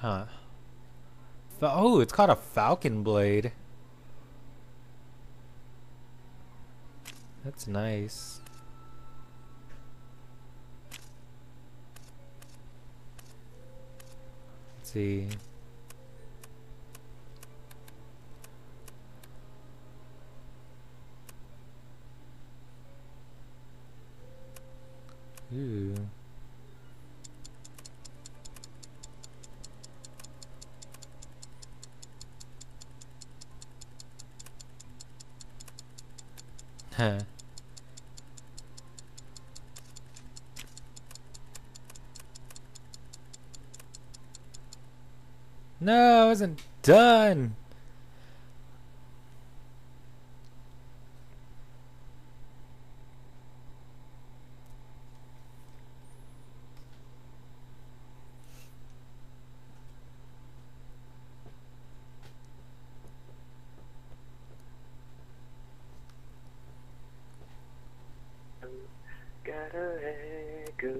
Huh. Oh, it's called a falcon blade. That's nice. Let's see. Ooh. No, I wasn't done. Go.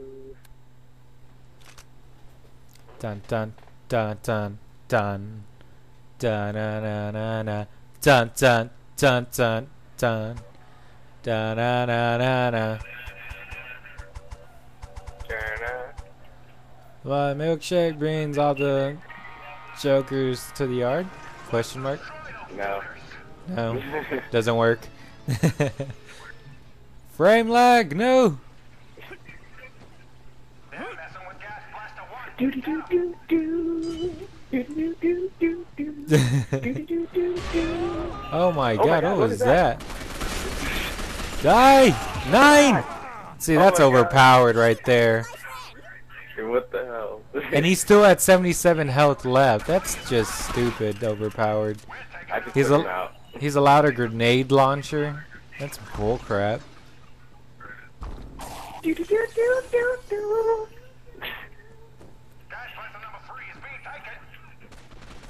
Dun dun dun dun dun dun na na na na dun dun dun dun dun dun na na na na. Well, milkshake brings all the jokers to the yard? Question mark. No. No, doesn't work. Frame lag, no. do do do do do. Do do do do do. Do do do do do. Oh my Oh god, God, what was that? that? Die! Nine! See, Oh that's my God. overpowered right there. What the hell? And he's still at 77 health left. That's just stupid overpowered. He's a-. He's allowed a grenade launcher? That's bullcrap. Do do do do do do.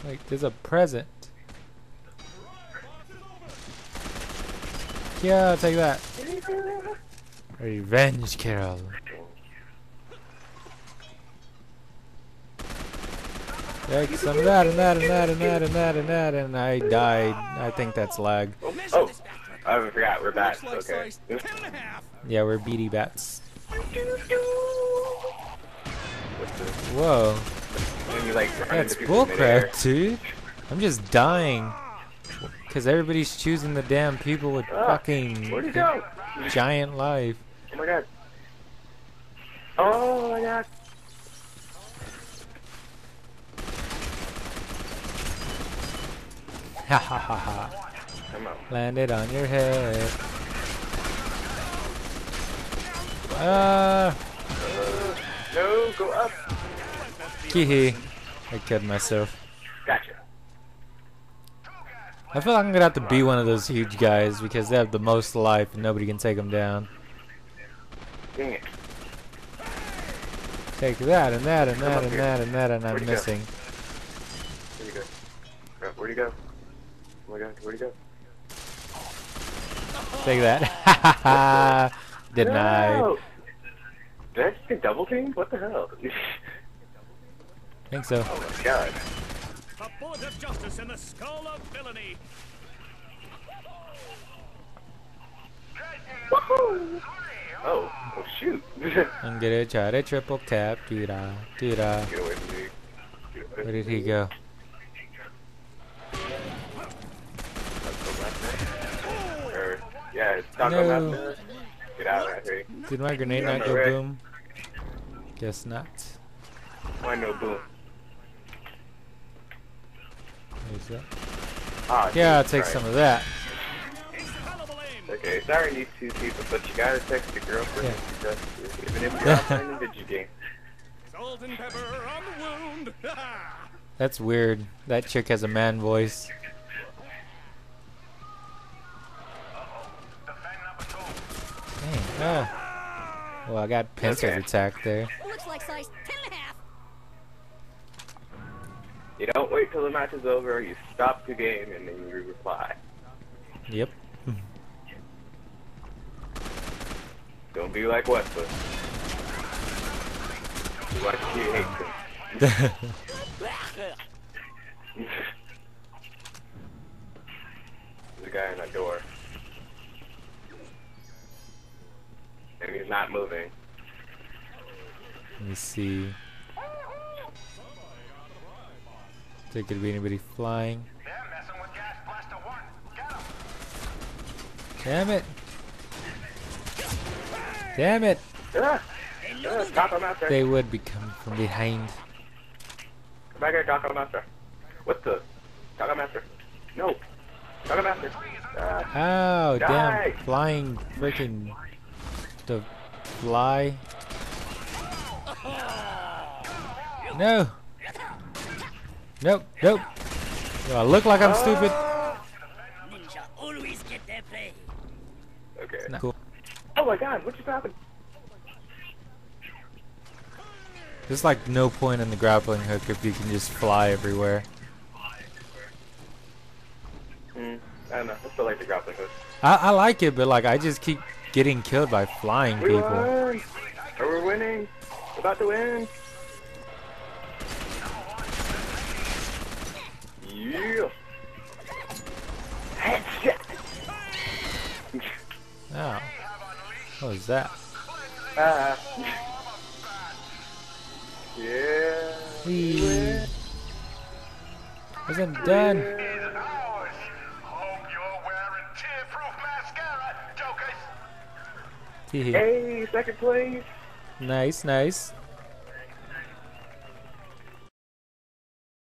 Like, there's a present. Yeah, I'll take that. Revenge Carol. Take some of that and that and that and that and that and that and I died. I think that's lag. Oh, oh I forgot. We're back. Okay. Yeah, we're beady bats. Whoa. And you like run That's into people in bullcrap, dude. I'm just dying. Because everybody's choosing the damn people with Ah, fucking Where'd go? giant life. Oh my god. Oh my god. Ha ha ha ha. Come on. Landed on your head. Ah, No, go up. Hee I killed myself. Gotcha. I feel like I'm gonna have to be one of those huge guys because they have the most life and nobody can take them down. Dang it. Take that and that and that and here. that and that and I'm Where'd he go? missing. Where'd he go? Uh, where'd he go? Oh my god, where'd he go? Take that. Ha ha ha. Denied. No! Did I just get double teamed? What the hell? think so. oh my god. A bullet of justice in the skull of villainy. Woohoo! Oh, oh shoot. I'm gonna try to triple tap. Doo da, doo da. away from me. Where did he go? Let's go left there. Or, yeah, it's Taco No. Get out of here. Did my grenade not go right. boom? Guess not. Why no boom? Where's that? Ah, Yeah, I'll take Christ. some of that. Okay, sorry, these two people, but you gotta text your girlfriend Yeah. because even if you're not playing a video game. Salt and pepper on the wound. That's weird. That chick has a man voice. Dang. Ah. Well, I got pincer Okay. attack there. Looks like size 10 you don't wait till the match is over, you stop the game, and then you reply. Yep. Don't be like Wesley. Wesley hates him. There's a guy in that door. And he's not moving. Let me see. There could be anybody flying. Damn it! Damn it! Ah! Ah, Taco Master! They would be coming from behind. Come back here, Taco Master. What the? Taco Master. No. Taco Master. Ah. Oh, Die. damn! Flying freaking the fly. No. Nope. Nope. Do I look like I'm stupid? Ninja always get their play. Okay. No. Cool. Oh my god, what just happened? There's like no point in the grappling hook if you can just fly everywhere. Hmm. I don't know. I still like the grappling hook. I, I like it, but like I just keep getting killed by flying We people. won! We're winning! We're about to win! Yeah! Headshot! Oh. What was that? Ah. Yeah! Win. Wasn't done. Hope you're wearing tear-proof mascara, jokers. Hee hee. Hey, second place! nice, nice.